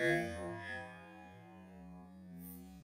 mm